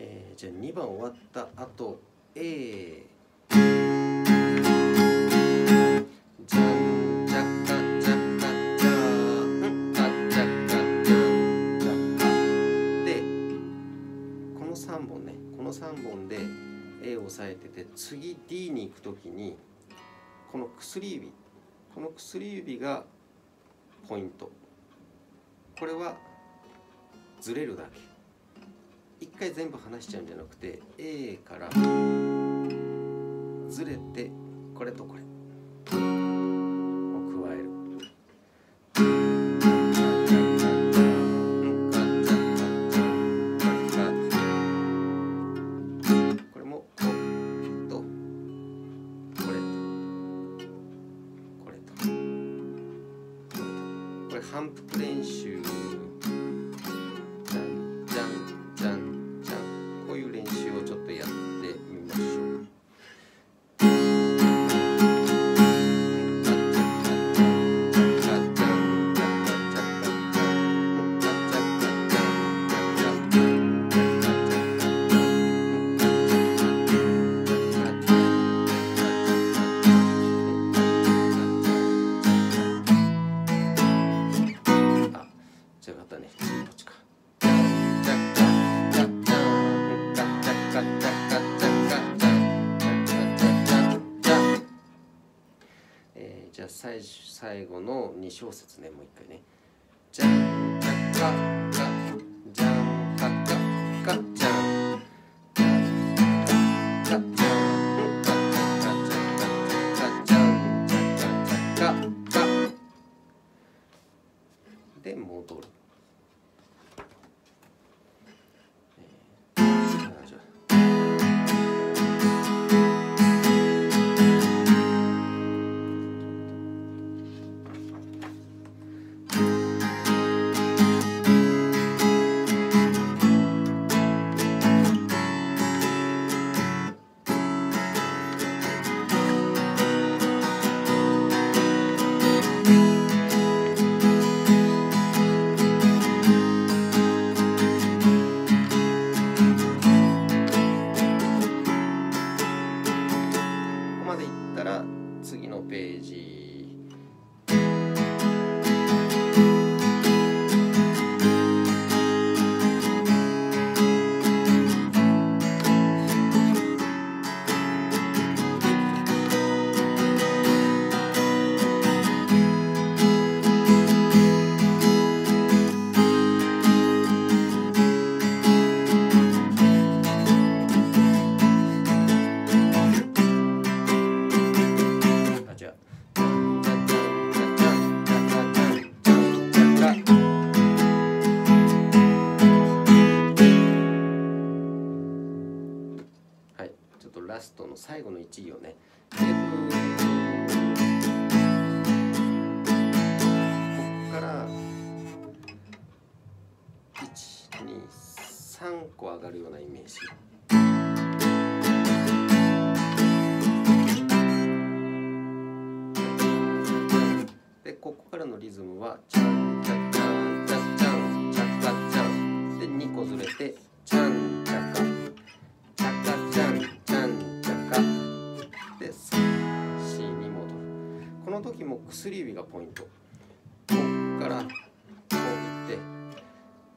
えーじゃあ2番終わった後 A じゃんじゃかじゃかじゃんかじゃかじゃんじゃか。でこの3本ねこの3本で A を押さえてて次 D に行く時にこの薬指この薬指がポイント。これはずれるだけ。一回全部離しちゃうんじゃなくて A からずれてこれとこれ。を加える。これもこれとこれとこれと。これとこれ反復練習。じゃあまたね、こっちか。えーじゃあ最最後の2小節ねもう一回ね。最後の1行ね。F こから123個上がるようなイメージ。でここからのリズムはチャンチャチャンチャチャンチャカチャンで2個ずれてチャン。薬指がポイント。こっからこういって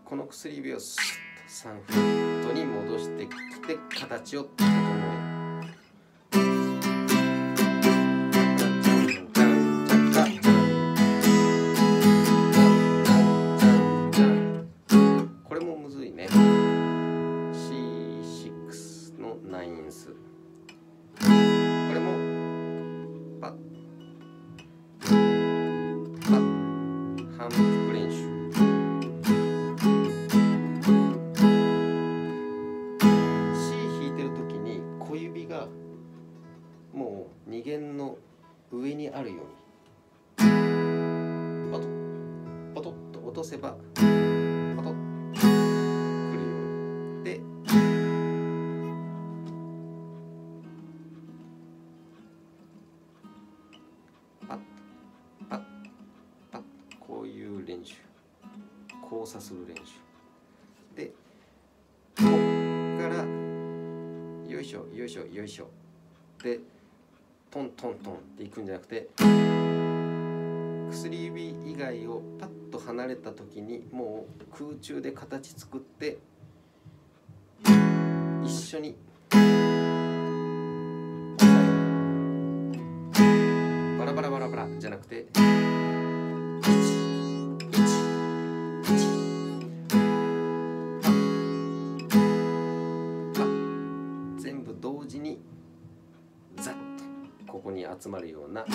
この薬指をスッと3フットに戻してきて形を整えるこれもむずいね。C6 のナインス。これもパッあるように。パト。ッパトッと落とせばパトッくるように。でパッパッパッこういう練習。交差する練習。でこっからよいしょよいしょよいしょ。でトントントンっていくんじゃなくて薬指以外をパッと離れた時にもう空中で形作って一緒に。バラバラバラバラじゃなくて1ここに集まるような